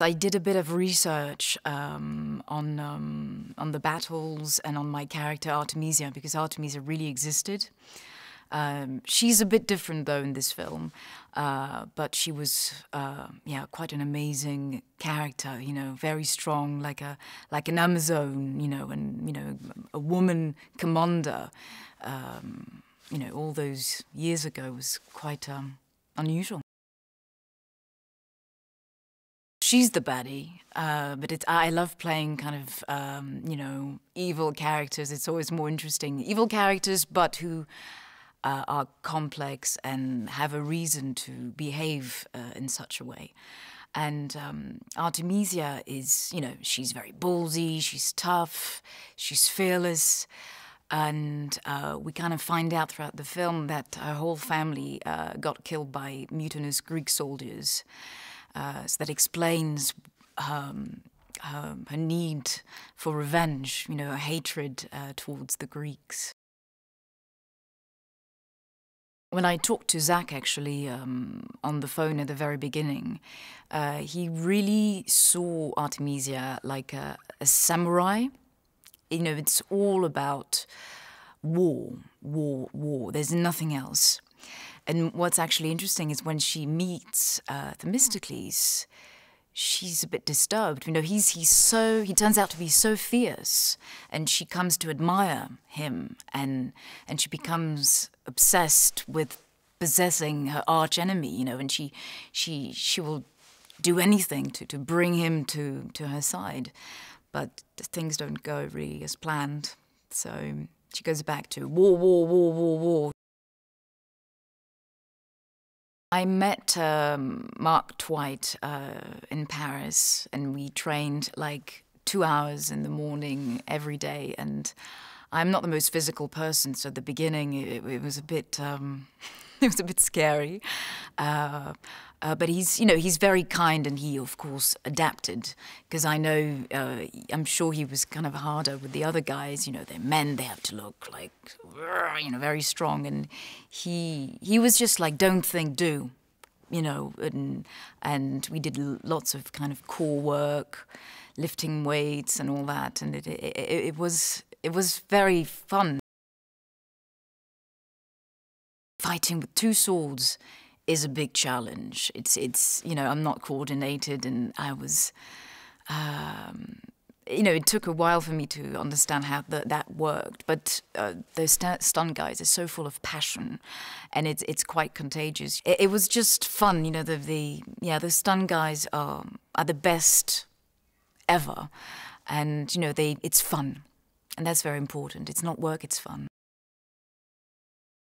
I did a bit of research um, on um, on the battles and on my character Artemisia because Artemisia really existed. Um, she's a bit different though in this film, uh, but she was uh, yeah quite an amazing character. You know, very strong, like a like an Amazon. You know, and you know a woman commander. Um, you know, all those years ago was quite um, unusual she's the baddie, uh, but it's I love playing kind of um, you know evil characters. It's always more interesting. Evil characters, but who uh, are complex and have a reason to behave uh, in such a way. And um, Artemisia is, you know, she's very ballsy, she's tough, she's fearless. And uh, we kind of find out throughout the film that her whole family uh, got killed by mutinous Greek soldiers. Uh, so that explains um, her, her, need for revenge, you know, her hatred uh, towards the Greeks. When I talked to Zack actually um, on the phone at the very beginning, uh, he really saw Artemisia like a, a samurai. You know, it's all about war, war, war. There's nothing else. And what's actually interesting is when she meets uh, Themistocles, she's a bit disturbed. You know, he's he's so he turns out to be so fierce, and she comes to admire him, and and she becomes obsessed with possessing her arch enemy. You know, and she she she will do anything to to bring him to to her side, but things don't go really as planned. So she goes back to war, war, war, war, war. I met um, Mark Twight uh, in Paris, and we trained like two hours in the morning every day. And I'm not the most physical person, so at the beginning it, it was a bit. Um, it was a bit scary. Uh, uh, but he's, you know, he's very kind, and he, of course, adapted. Because I know, uh, I'm sure he was kind of harder with the other guys. You know, they're men; they have to look like, you know, very strong. And he, he was just like, don't think, do. You know, and and we did lots of kind of core work, lifting weights and all that, and it, it, it was it was very fun fighting with two swords is a big challenge. It's it's you know I'm not coordinated, and I was. Um, you know, it took a while for me to understand how the, that worked, but uh, those st stun guys are so full of passion, and it's it's quite contagious. It, it, was just fun, you know. The the yeah, the stun guys are are the best ever, and you know they it's fun, and that's very important. It's not work; it's fun.